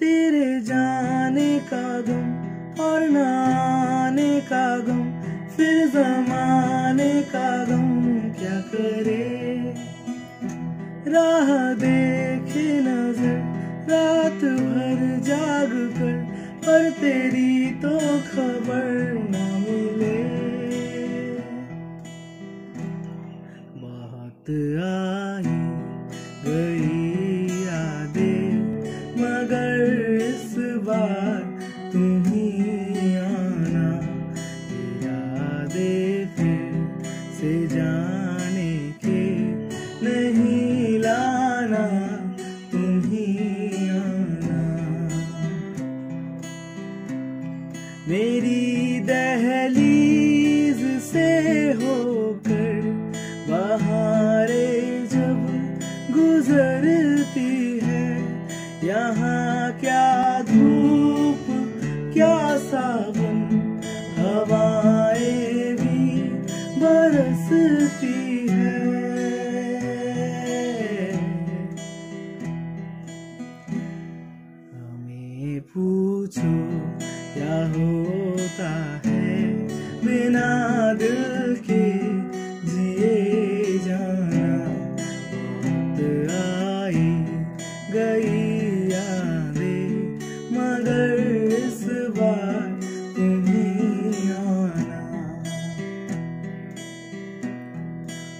तेरे जाने का गम और नाने का गम, फिर जमाने का गम क्या करे? राह देखे नज़र, रात भर जाग कर, पर तेरी तो खबर न मिले। बात आई, गई क्या धूप, क्या सावन, हवाएँ बरसती है। हमें पूछो, क्या होता है बिना दिल के?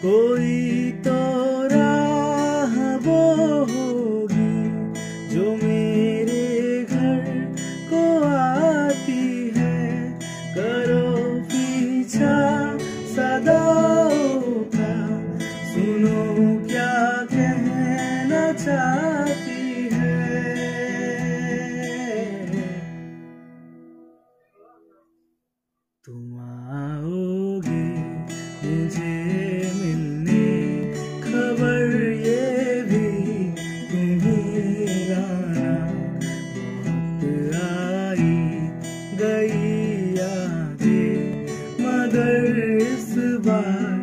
कोई तो राह वो होगी जो मेरे घर को आती है। करो पीछा सदाओं का, सुनो क्या कहना चाहती है। तुम दर बार।